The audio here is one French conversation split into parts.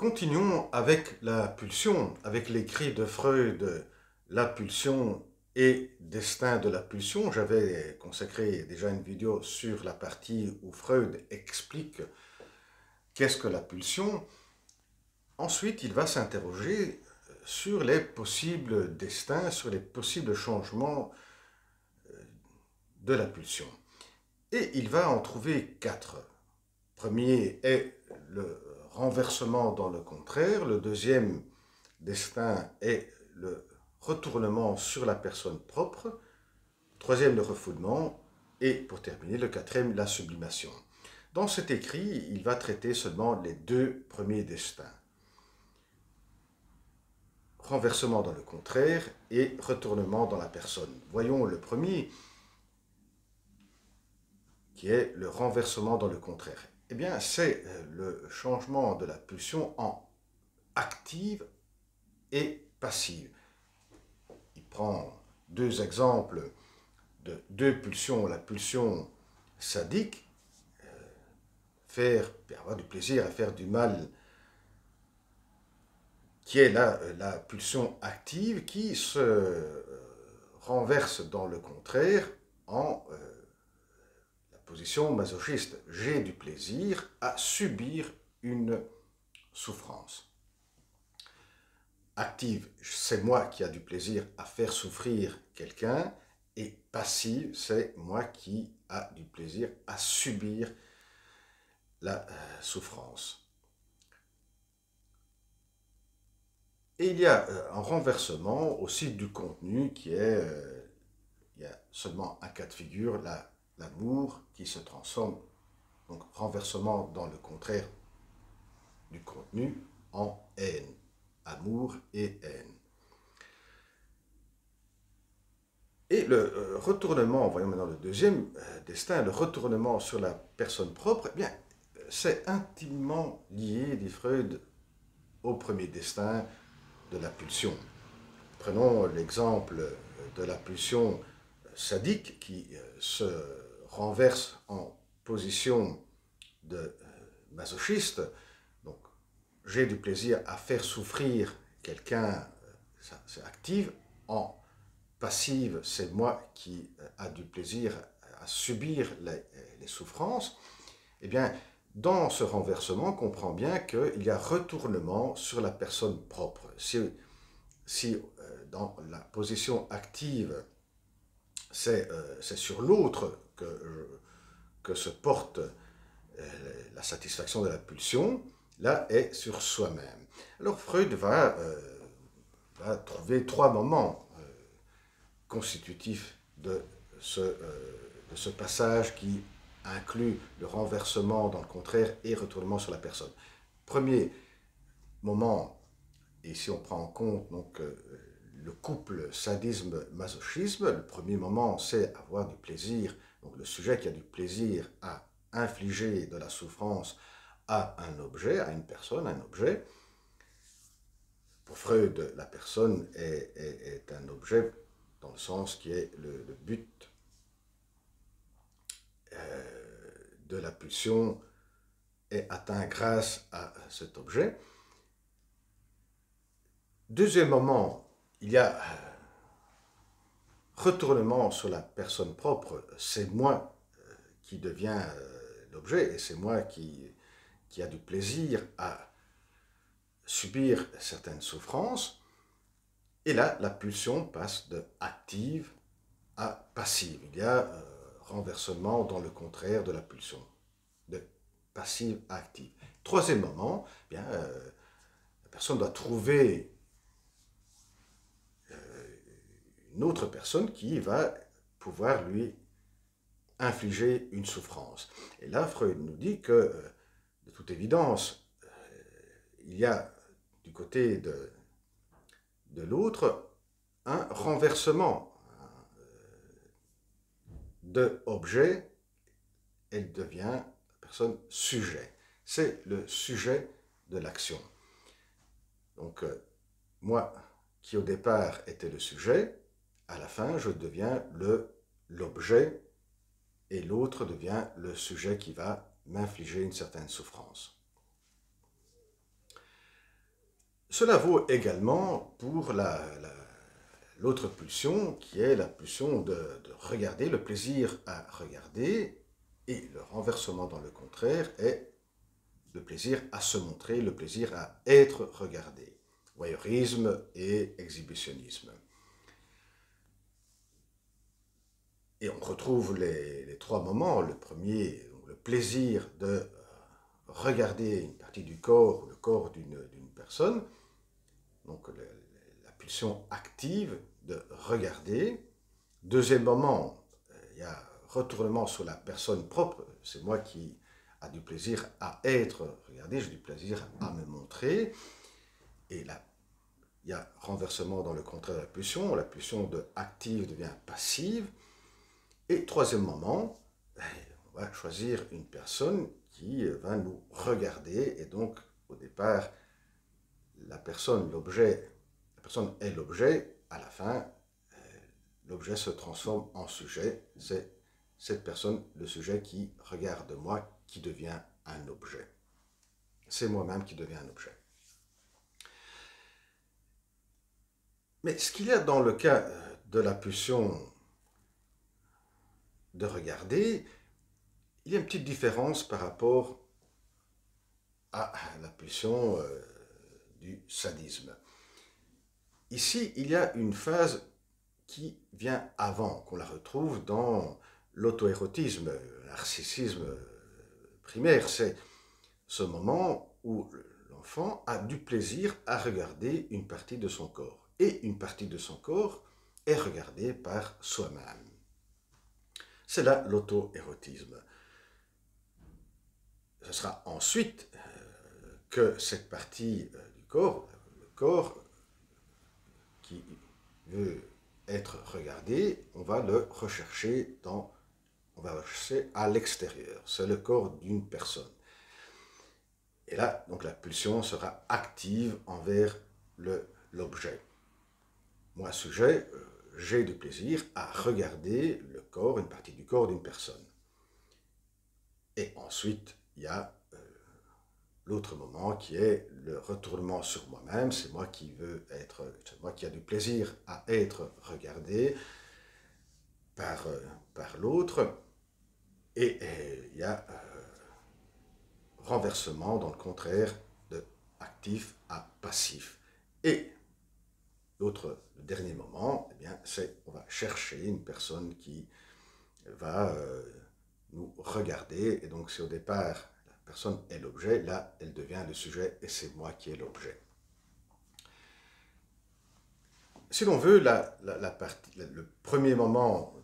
Continuons avec la pulsion, avec l'écrit de Freud, La pulsion et destin de la pulsion. J'avais consacré déjà une vidéo sur la partie où Freud explique qu'est-ce que la pulsion. Ensuite, il va s'interroger sur les possibles destins, sur les possibles changements euh, de la pulsion. Et il va en trouver quatre. Premier est le renversement dans le contraire. Le deuxième destin est le retournement sur la personne propre. Troisième, le refoulement. Et pour terminer, le quatrième, la sublimation. Dans cet écrit, il va traiter seulement les deux premiers destins. Renversement dans le contraire et retournement dans la personne. Voyons le premier, qui est le renversement dans le contraire. Eh bien, c'est euh, le changement de la pulsion en active et passive. Il prend deux exemples de deux pulsions. La pulsion sadique, euh, faire, avoir du plaisir à faire du mal, qui est la, euh, la pulsion active qui se renverse dans le contraire en position masochiste. J'ai du plaisir à subir une souffrance. Active, c'est moi qui a du plaisir à faire souffrir quelqu'un. Et passive, c'est moi qui a du plaisir à subir la euh, souffrance. Et il y a euh, un renversement aussi du contenu qui est, euh, il y a seulement un cas de figure, la l'amour qui se transforme, donc renversement dans le contraire du contenu, en haine. Amour et haine. Et le euh, retournement, voyons maintenant le deuxième euh, destin, le retournement sur la personne propre, eh bien, c'est intimement lié, dit Freud, au premier destin de la pulsion. Prenons l'exemple de la pulsion sadique qui euh, se renverse en position de euh, masochiste, donc j'ai du plaisir à faire souffrir quelqu'un, euh, c'est active, en passive, c'est moi qui a du plaisir à subir les, souffrances, eh bien, dans ce renversement, on comprend bien qu'il y a retournement sur la personne propre. Si, si dans la position active, c'est sur l'autre que, se porte euh, la satisfaction de la pulsion, là est sur soi-même. Alors Freud va, euh, trouver trois moments euh, constitutifs de ce, de ce passage qui inclut le renversement dans le contraire et retournement sur la personne. Premier moment, et si on prend en compte donc, le couple sadisme-masochisme, le premier moment, c'est avoir du plaisir donc le sujet qui a du plaisir à infliger de la souffrance à un objet, à une personne, à un objet. Pour Freud, la personne est, un objet dans le sens qui est le, but euh, de la pulsion est atteint grâce à cet objet. Deuxième moment, il y a retournement sur la personne propre, c'est moi euh, qui deviens euh, l'objet et c'est moi qui, qui a du plaisir à subir certaines souffrances. Et là, la pulsion passe de active à passive. Il y a euh, renversement dans le contraire de la pulsion, de passive à active. Troisième moment, eh bien, la personne doit trouver autre personne qui va pouvoir lui infliger une souffrance. Et là, Freud nous dit que, euh, de toute évidence, euh, il y a du côté de, de l'autre un renversement euh, de objet, elle devient personne sujet. C'est le sujet de l'action. Donc, moi, qui au départ était le sujet, à la fin, je deviens le l'objet et l'autre devient le sujet qui va m'infliger une certaine souffrance. Cela vaut également pour l'autre pulsion qui est la pulsion de, de, regarder, le plaisir à regarder, et le renversement dans le contraire est le plaisir à se montrer, le plaisir à être regardé. Voyeurisme et exhibitionnisme. Et on retrouve les, trois moments. Le premier, le plaisir de euh, regarder une partie du corps, le corps d'une personne. Donc la pulsion active de regarder. Deuxième moment, euh, il y a retournement sur la personne propre. C'est moi qui a du plaisir à être regardé, j'ai du plaisir à me montrer. Et là, il y a renversement dans le contraire de la pulsion. La pulsion de active devient passive. Et troisième moment, ben, on va choisir une personne qui va nous regarder. Et donc, au départ, la personne, l'objet, la personne est l'objet. À la fin, euh, l'objet se transforme en sujet. C'est cette personne, le sujet qui regarde moi, qui devient un objet. C'est moi-même qui devient un objet. Mais ce qu'il y a dans le cas euh, de la pulsion de regarder, il y a une petite différence par rapport à la pulsion euh, du sadisme. Ici, il y a une phase qui vient avant, qu'on la retrouve dans l'auto-érotisme, le narcissisme primaire. C'est ce moment où l'enfant a du plaisir à regarder une partie de son corps. Et une partie de son corps est regardée par soi-même. C'est là l'auto-érotisme. Ce sera ensuite euh, que cette partie euh, du corps, le corps qui veut être regardé, on va le rechercher dans, on va à l'extérieur. C'est le corps d'une personne. Et là, donc la pulsion sera active envers l'objet. Moi, sujet, euh, j'ai du plaisir à regarder le corps, une partie du corps d'une personne. Et ensuite, il y a euh, l'autre moment qui est le retournement sur moi-même. C'est moi qui veux être, c'est moi qui a du plaisir à être regardé par, euh, par l'autre. Et, il y a euh, renversement dans le contraire de actif à passif. Et L'autre, le dernier moment, eh bien, c'est on va chercher une personne qui va euh, nous regarder. Et donc, si au départ, la personne est l'objet, là, elle devient le sujet et c'est moi qui est l'objet. Si l'on veut, la, partie, le premier moment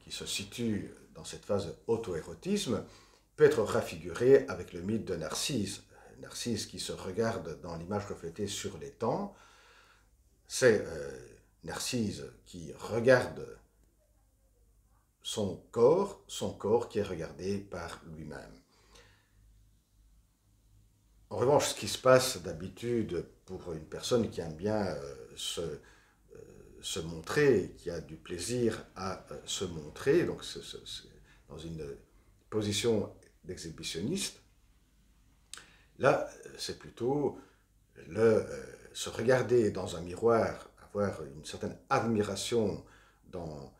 qui se situe dans cette phase d'auto-érotisme peut être raffiguré avec le mythe de Narcisse. Narcisse qui se regarde dans l'image reflétée sur les temps, c'est euh, Narcisse qui regarde son corps, son corps qui est regardé par lui-même. En revanche, ce qui se passe d'habitude pour une personne qui aime bien euh, se, euh, se, montrer, qui a du plaisir à se montrer, donc dans une position d'exhibitionniste, là, c'est plutôt le se regarder dans un miroir, avoir une certaine admiration dans,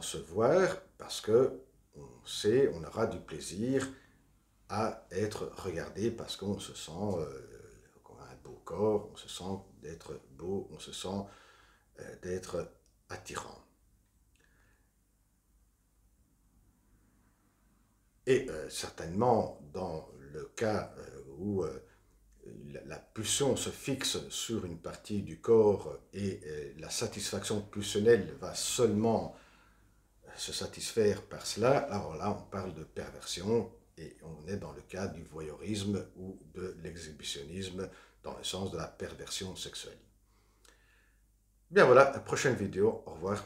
se voir, parce que on sait, on aura du plaisir à être regardé parce qu'on se sent euh, un beau corps, on se sent d'être beau, on se sent euh, d'être attirant. Et euh, certainement dans le cas où la pulsion se fixe sur une partie du corps et euh, la satisfaction pulsionnelle va seulement se satisfaire par cela, alors là on parle de perversion et on est dans le cas du voyeurisme ou de l'exhibitionnisme dans le sens de la perversion sexuelle. Bien voilà, prochaine vidéo, au revoir.